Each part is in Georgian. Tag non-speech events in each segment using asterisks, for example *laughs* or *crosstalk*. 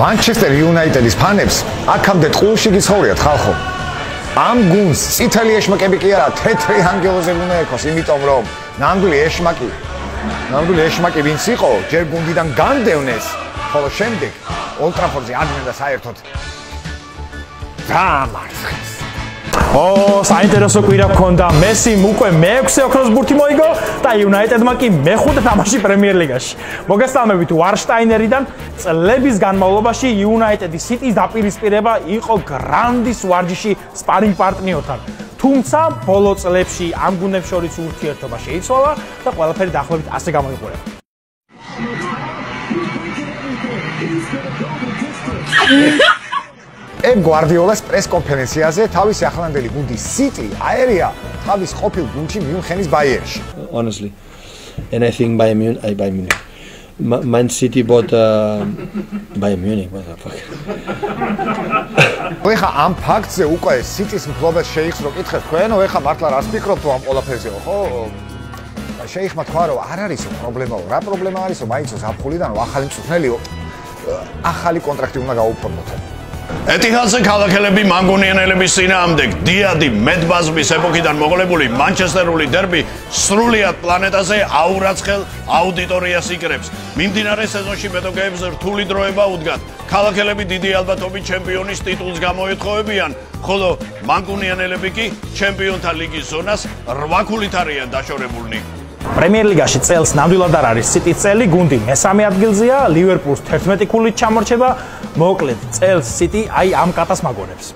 მანჩესტერ იუნაიტედის ფანებს აქამდე ტყუილში გიცხოვრიათ ხალხო. ამ გუნს წითელი ეშმაკები კი არა, თეთრი ანგელოზები უნდა ექოს, იმიტომ რომ ნამდვილი ეშმაკი ნამდვილი ეშმაკი ვინც იყო, ჯერ გუნდიდან განდევნეს, ხოლო შემდეგ ოლტრაფორდზე ადნენ და საერთოდ დამარცხეს. ო, საინტერესო კვირა გქონდა. მესიმ უკვე მე-6 ოქროს ბურთი მოიგო და იუნაიტედმა კი მე-5 თამაში პრემიერ ლიგაში. მოგესალმებით ვარშტაინერიდან. წლების განმავლობაში იუნაიტედის სიტის დაპირისპირება იყო გრანდის ვარჯიში სპარინგ პარტნიორთან. თუმცა ბოლო წლებში ამ გუნდებს შორის ურთიერთობა შეიცვალა და ყველაფერი დაახლოებით ასე გამოიყურება. *laughs* პეპ გვარდიოლას პრეს-კონფერენციაზე თავის ახლანდელი გუნდი City აერია თავის ყოფილ გუნდში მიუნხენის ბაიერში. Honestly, anything by Munich, I buy Munich. Man City bought uh, by Munich, what the fuck. ეხა ამ ფაქტზე უკვე City-ს მფლობელს შეიხსრო კითხეთ თქვენო, ეხა მართლა რას ფიქრობთ ამ ყველაფერზე, ხო? შეიხმა თქვა რომ არ არის პრობლემაო, რა პრობლემა არისო, მაინც ზაფხულიდან ახალი მწვრთნელიო ახალი კონტრაქტი უნდა გაუფორმოთო. ეტიჰადზე ქალაქელები მანგუნიანელების წინააღმდეგ დიადი მედბაზმის ეპოქიდან მოყოლებული მანჩესტერული დერბი სრულიად პლანეტაზე აურაცხელ აუდიტორიას იკრებს. მიმდინარე სეზონში მეტოქეებს რთული დროება უდგათ. ქალაქელები დიდი ალბათობით ჩემპიონის ტიტულს გამოეთხოვებიან, ხოლო მანგუნიანელები კი ჩემპიონთა ლიგის ზონას 8 ქულით არიან დაშორებულნი. პრემიერ ლიგაში წელს ნამდვილად არ არის სიტის წელი, გუნდი მესამე ადგილზეა, ლივერპულს 11 ქულით ჩამორჩება, მოკლედ წელს სიტი აი ამ კატას მაგონებს.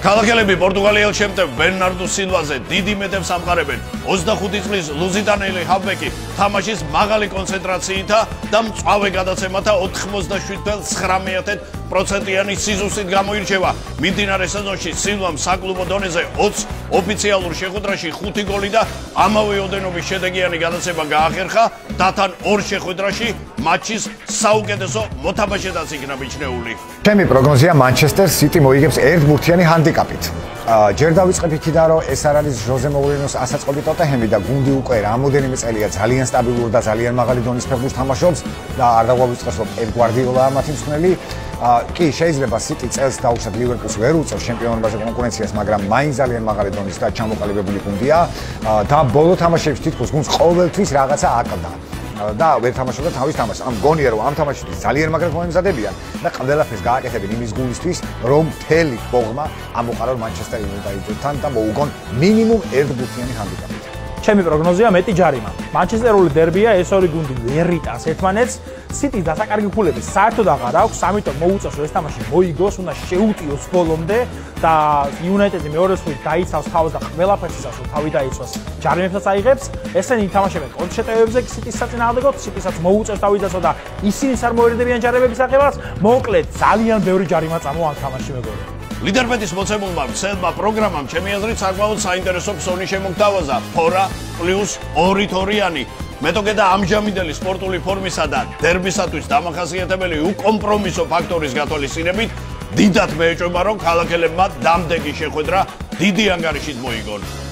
ქალაქელები პორტუგალიელ ჩემპიონ ბერნარდო სილვაზე დიდი მეტებს ამყარებენ 25 წლის ლუზიტანელი ჰაბეკი თამაშის მაღალი კონცენტრაციითა და მწვავე გადაცემათა 87.9 პროცენტიანი სიზუსით გამოირჩევა. მიმდინარე სეზონში სილვამ საკლუბო დონეზე 20 ოფიციალურ შეხვედრაში 5 გოლი და ამავე ოდენობის შედეგიანი გადაცემა გაახერხა და თან ორ შეხვედრაში მატჩის საუკეთესო მოთამაშედაც იქნა მიჩნეული. ჩემი პროგნოზია მანჩესტერ სიტი მოიგებს ერთბურთიანი ჰანდიკაპით. ჯერ დავიწყებ იქიდან რომ ეს არ არის ჟოზე მოურინოს ასაწყობი ტოტეჰემი და გუნდი უკვე რამოდენიმე წელია ძალიან სტაბილური და ძალიან მაღალი დონის ფეხბურთს თამაშობს და არ დაგვაგვიწყოს რომ პეპ გვარდიოლა მათი მსხნელი კი შეიძლება სიტი წელს დაუშვათ ლივერპულს ვერ უწევს ჩემპიონობაზე კონკურენციას მაგრამ მაინც ძალიან მაღალი დონის და ჩამოყალიბებული გუნდია და ბოლო თამაშებში თითქოს გუნდს ყოველთვის რაღაცა აკდა და ვერ თამაშობდა თავის თამაშს. ამ გონია რომ ამ თამაშში ძალიან მაგრად მოემზადებიან და ყველაფერს გააკეთებენ იმის გულისთვის, რომ თელი ბოგმა ამოყარონ მანჩესტერ იუნაიტედთან და მოუგონ მინიმუმ ერთ ბუთიანი ჰანდიკაპი. ჩემი პროგნოზია მეტი ჯარიმა. მანჩესტერული დერბია, ეს ორი გუნდი ვერიტას ერთმანეთს. სიტის დასაკარგი ქულები საერთოდ აღარ აქვს, ამიტომ მოუწევს ეს თამაში მოიგოს, უნდა შეუტიოს ბოლომდე და იუნაიტედი მეორე სულ დაიცავს თავს და ყველაფერს ისას რომ თავი დაიცვას. ჯარიმებსაც აიღებს. ესენი ითამაშებენ კონტრშეტევებზე სიტის საწინააღმდეგოდ, სიტისაც მოუწევს თავი დაცვა და ისინი წარმოერდებიან ჯარიმების აღებას. მოკლედ, ძალიან ბევრი ჯარიმა წამო ამ თამაში მეგობრებო. ლიდერბეტის მოცემულმა მცელმა პროგრამამ ჩემი აზრით საკმაოდ საინტერესო ფსონი შემოგთავაზა. ფორა პლუს 2-თორიანი მეტოქე და ამჟამინდელი სპორტული ფორმისა და დერბისათვის დამახასიათებელი უკომპრომისო ფაქტორის გათვალისწინებით დიდად მეეჭვება რომ ქალაქელებმა დამდეგი შეხვედრა დიდი ანგარიშით მოიგონ